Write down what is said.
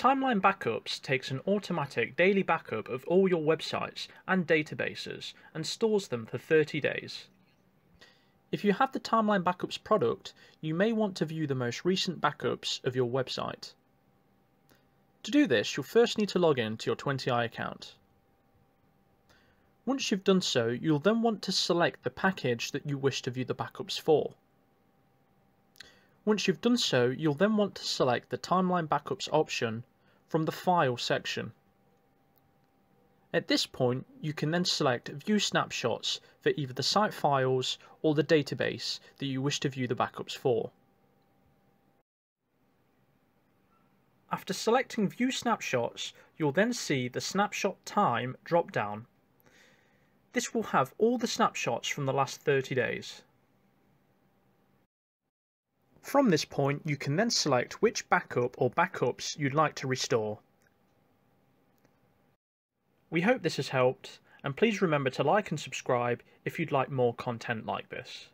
Timeline Backups takes an automatic daily backup of all your websites and databases and stores them for 30 days. If you have the Timeline Backups product, you may want to view the most recent backups of your website. To do this, you'll first need to log in to your 20i account. Once you've done so, you'll then want to select the package that you wish to view the backups for. Once you've done so, you'll then want to select the Timeline Backups option from the File section. At this point, you can then select View Snapshots for either the site files or the database that you wish to view the backups for. After selecting View Snapshots, you'll then see the Snapshot Time drop-down. This will have all the snapshots from the last 30 days. From this point, you can then select which backup or backups you'd like to restore. We hope this has helped, and please remember to like and subscribe if you'd like more content like this.